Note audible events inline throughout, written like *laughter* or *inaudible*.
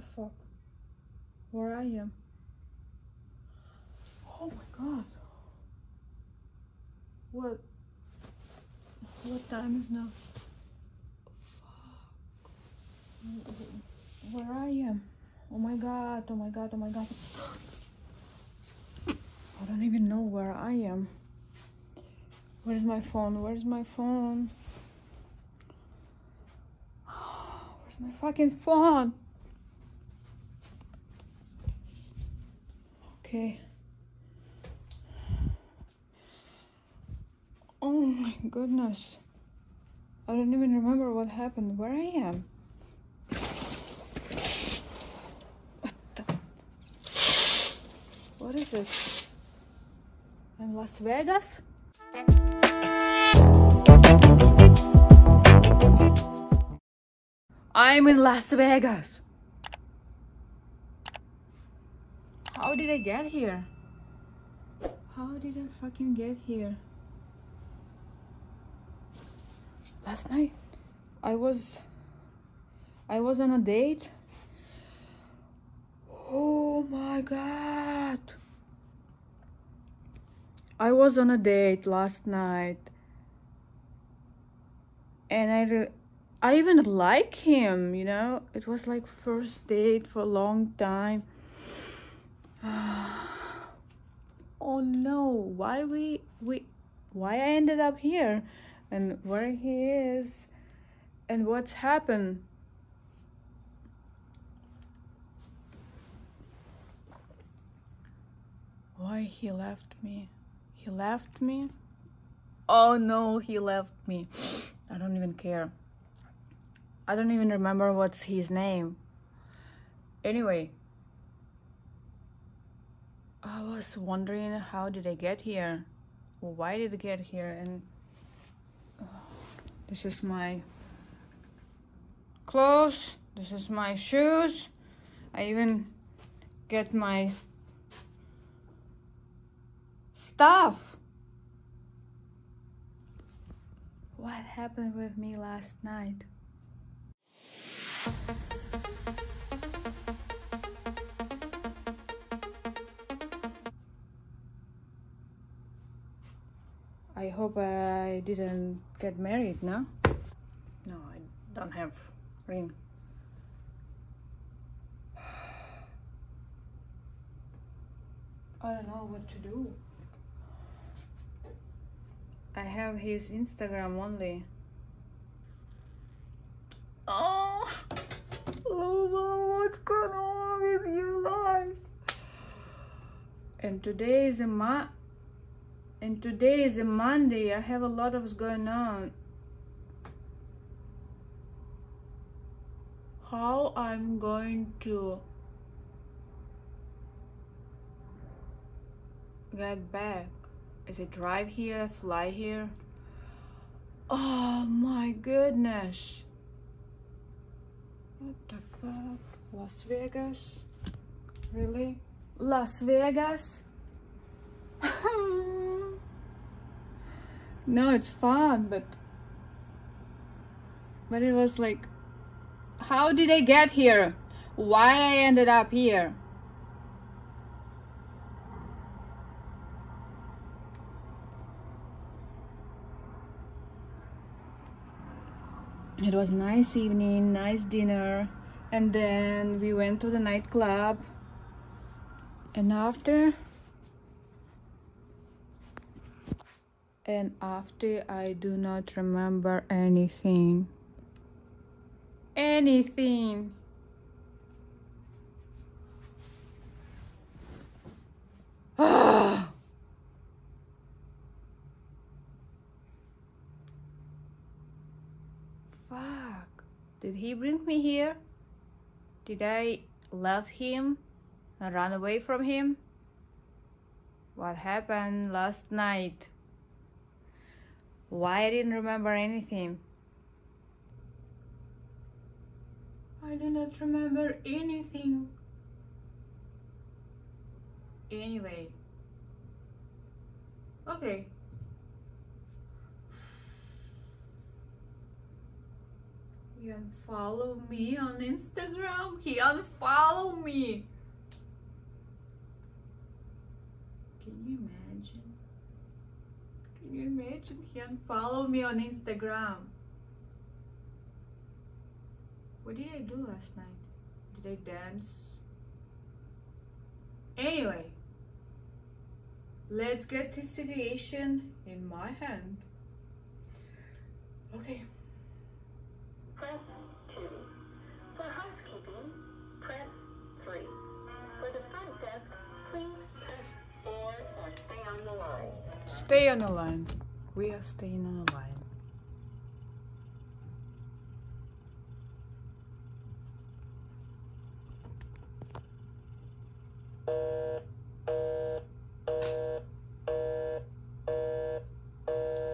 the fuck? Where I am? Oh my god. What? What time is now? Fuck. Where I am? Oh my god, oh my god, oh my god. I don't even know where I am. Where's my phone? Where's my phone? *sighs* Where's my fucking phone? Okay. Oh my goodness. I don't even remember what happened, where I am. What the? What is it? In Las Vegas? I'm in Las Vegas. How did I get here? How did I fucking get here? Last night I was I was on a date. Oh my god. I was on a date last night. And I re- I even like him, you know? It was like first date for a long time. *sighs* oh no, why we we why I ended up here and where he is and what's happened. Why he left me? He left me? Oh no, he left me. I don't even care. I don't even remember what's his name. Anyway, I was wondering how did I get here? Why did I get here? And this is my clothes. This is my shoes. I even get my stuff. What happened with me last night? I hope I didn't get married, no? No, I don't have ring. *sighs* I don't know what to do. I have his Instagram only. Oh, Luba, what's going on with your life? And today is a ma and today is a Monday. I have a lot of going on. How I'm going to get back? Is it drive here, fly here? Oh my goodness. What the fuck? Las Vegas? Really? Las Vegas? *laughs* no, it's fun, but but it was like how did I get here? Why I ended up here? It was nice evening, nice dinner, and then we went to the nightclub. And after and after I do not remember anything. Anything. *sighs* Fuck. Did he bring me here? Did I love him and run away from him? What happened last night? Why I didn't remember anything? I do not remember anything. Anyway. Okay. He unfollowed me on Instagram. He unfollowed me. Can you imagine? Can you imagine? He unfollowed me on Instagram. What did I do last night? Did I dance? Anyway, let's get this situation in my hand. Okay. Press 2. For housekeeping, press Stay on the line. We are staying on the line.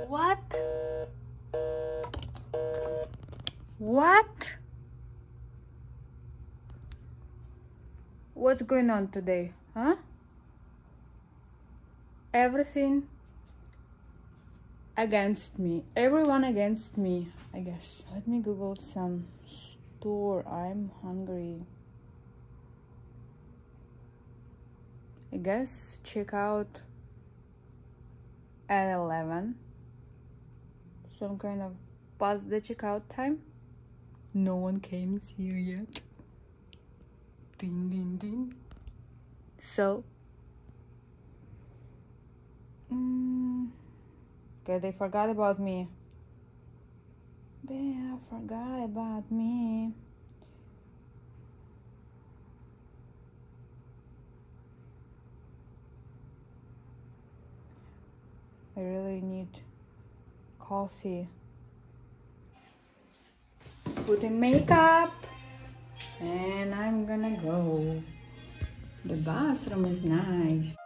What? What? What's going on today? Huh? Everything against me. Everyone against me, I guess. Let me Google some store. I'm hungry. I guess check out at 11. Some kind of past the checkout time. No one came here yet. Ding ding ding. So. Mm, okay, they forgot about me. They forgot about me. I really need coffee. Putting makeup and I'm gonna go. The bathroom is nice.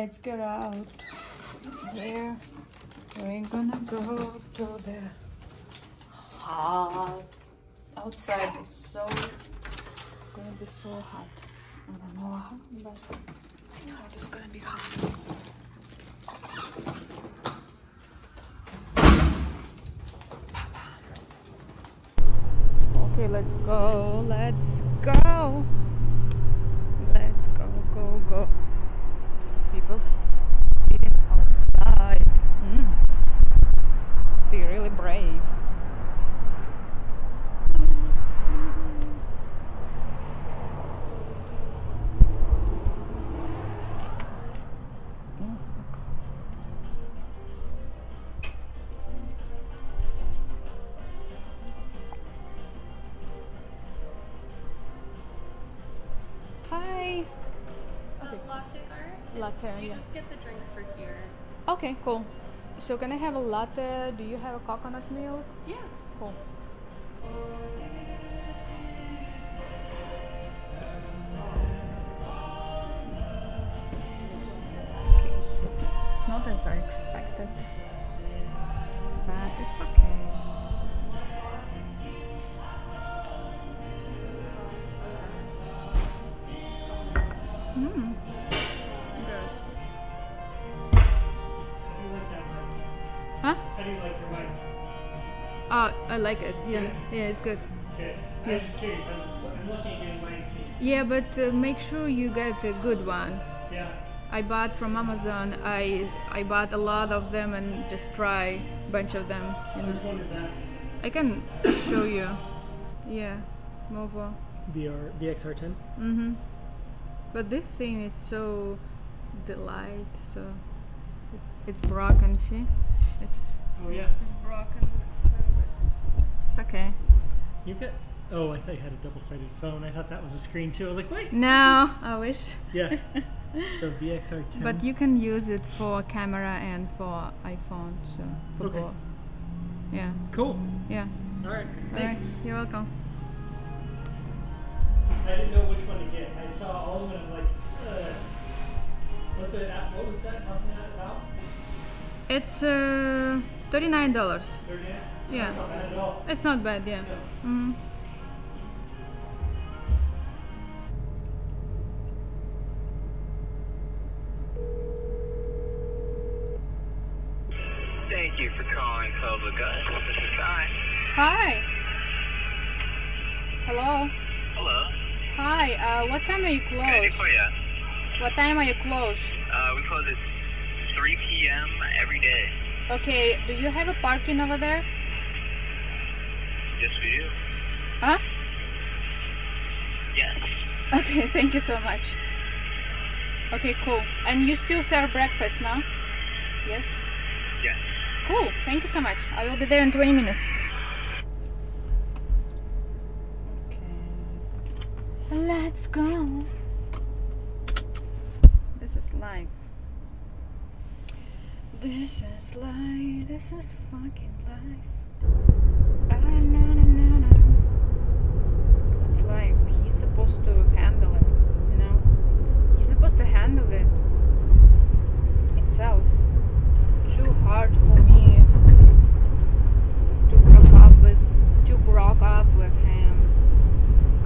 Let's get out. There. We're gonna go to the hot. Outside it's so gonna be so hot. I don't know how, but I know it's gonna be hot. Okay, let's go. Let's go. Let's go, go, go. People sitting outside. Mm. Be really brave. Okay, cool. So can I have a latte? Do you have a coconut milk? Yeah. Cool. It's okay. It's not as I expected, Huh? How do you like your mic? Uh, I like it. It's yeah, good? yeah, it's good. Okay. Yeah. I'm just curious. I'm, I'm looking at getting mine. Yeah, but uh, make sure you get a good one. Yeah. I bought from Amazon. I I bought a lot of them and just try a bunch of them. You know. Which one is that? I can show you. Yeah, Movo. VR VXR10. Mhm. But this thing is so delight. So it's broken. See, it's Oh yeah. broken. It's okay. You got. Oh, I thought you had a double-sided phone. I thought that was a screen too. I was like, wait. No, I wish. Yeah. *laughs* So VXR10. But you can use it for camera and for iPhone. So for Okay. both. Yeah. Cool. Yeah. All right. All Thanks. right. You're welcome. I didn't know which one to get. I saw all of them. and I'm like, uh, what's it? At, what was that costing that about? It's uh, thirty-nine dollars. Thirty. Yeah. That's not bad at all. It's not bad. Yeah. Mm. Thank you for calling PublicUs. This is Guy. Hi. Hello. Hello. Hi. Uh, what time are you Can I do closed? for you? What time are you closed? Uh, we close at 3 p.m. every day. Okay. Do you have a parking over there? Yes, we do. Huh? Yes. Okay. *laughs* Thank you so much. Okay. Cool. And you still serve breakfast now? Yes. Yes. Cool. Thank you so much. I will be there in 20 minutes. Okay. Let's go. This is life. This is life. This is fucking life. Life. He's supposed to handle it, you know? He's supposed to handle it itself too hard for me to broke up with to broke up with him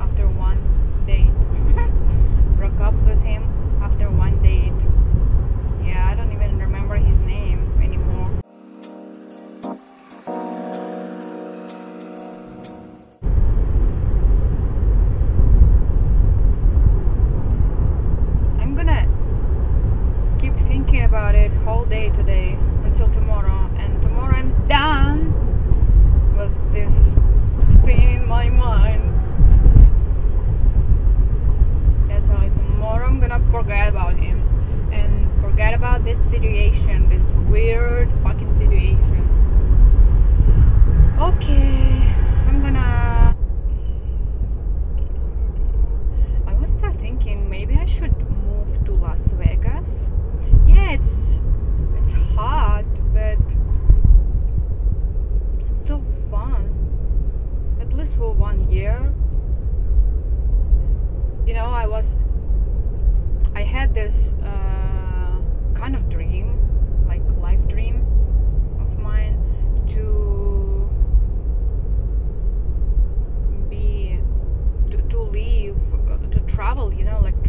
after one date. *laughs* broke up with him after one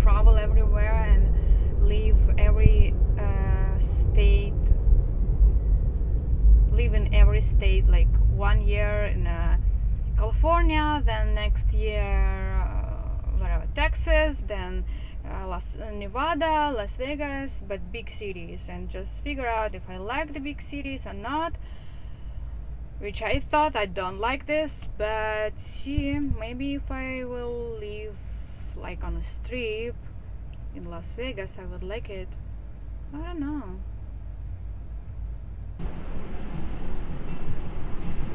travel everywhere and leave every uh, state live in every state like one year in uh, california then next year uh, whatever texas then uh, Las, uh, nevada las vegas but big cities and just figure out if i like the big cities or not which i thought i don't like this but see maybe if i will live like on a strip in Las Vegas, I would like it. I don't know.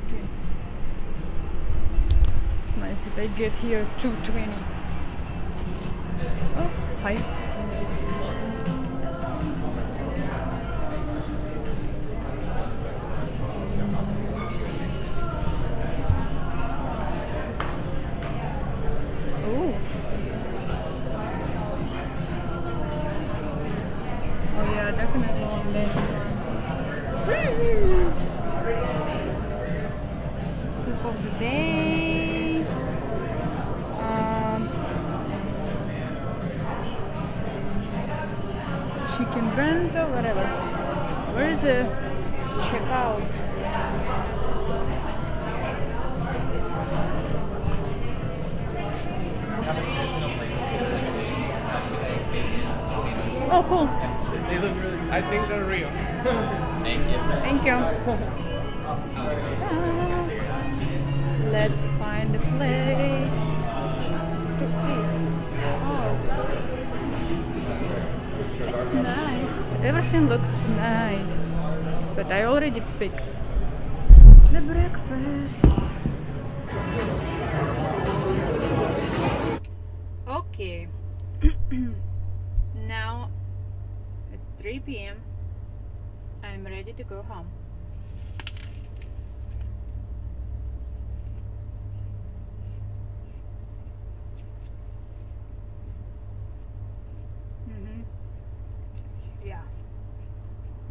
Okay. Nice if I get here 220. Oh, hi. yeah, definitely on this one. Soup of the day. Um, chicken brento, whatever. Where is the checkout? Oh, cool. They look really I think they're real. Thank you. Thank you. *laughs* Let's find a place to eat. Oh. Nice. Everything looks nice. But I already picked the breakfast. 3 p.m. I'm ready to go home. Mhm. Yeah.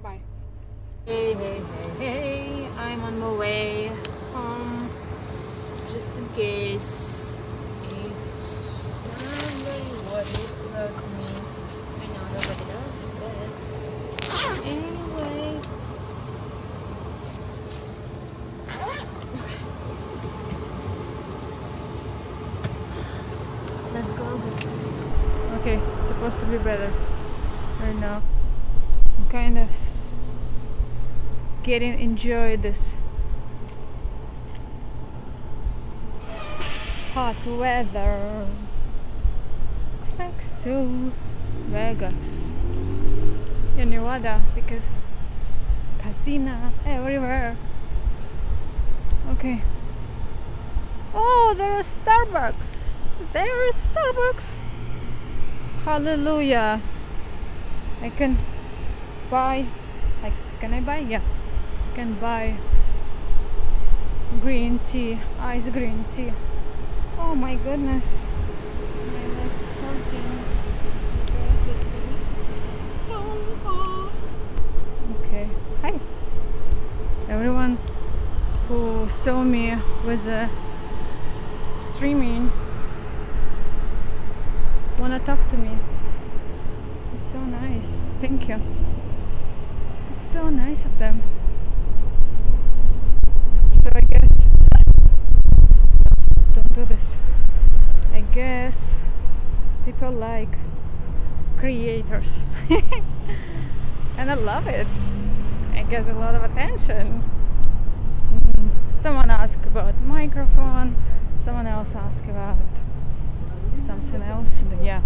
Bye. Hey, hey, hey. I'm on my way home. Just in case if somebody worries about me. I know nobody does, but anyway. Let's go. Okay, supposed to be better right now. I'm kind of getting enjoy this hot weather. Thanks to Vegas. In Nevada because casino everywhere. Okay. Oh, there is Starbucks. There is Starbucks. Hallelujah. I can buy. I can I buy? Yeah. I can buy green tea, ice green tea. Oh my goodness. My legs hurting because it is so hot. Okay. Hi. Everyone who saw me with uh, streaming wanna talk to me. It's so nice. Thank you. It's so nice of them. So I guess don't do this. I guess people like creators. *laughs* and I love it. I get a lot of attention. Mm. Someone asked about microphone, someone else asked about something else. Yeah,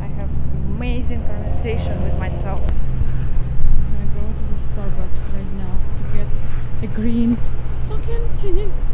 I have amazing conversation with myself. I go to the Starbucks right now to get a green fucking tea.